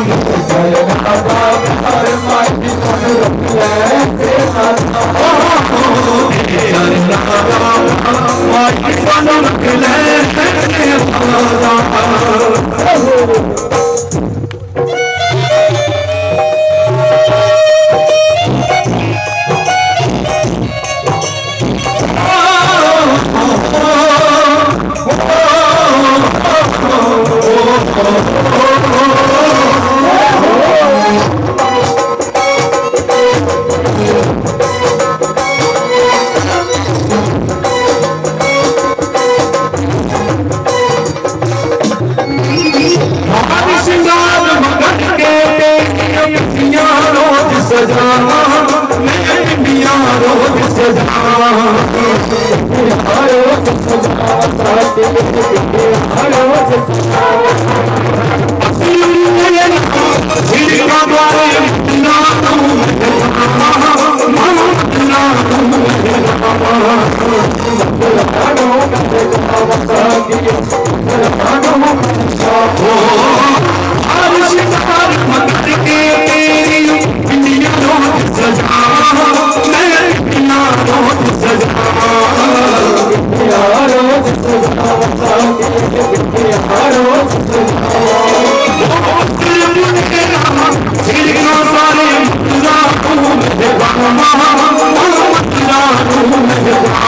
oh am रोज़ सजामा रोज़ सजा सजा न توهان کي هاوا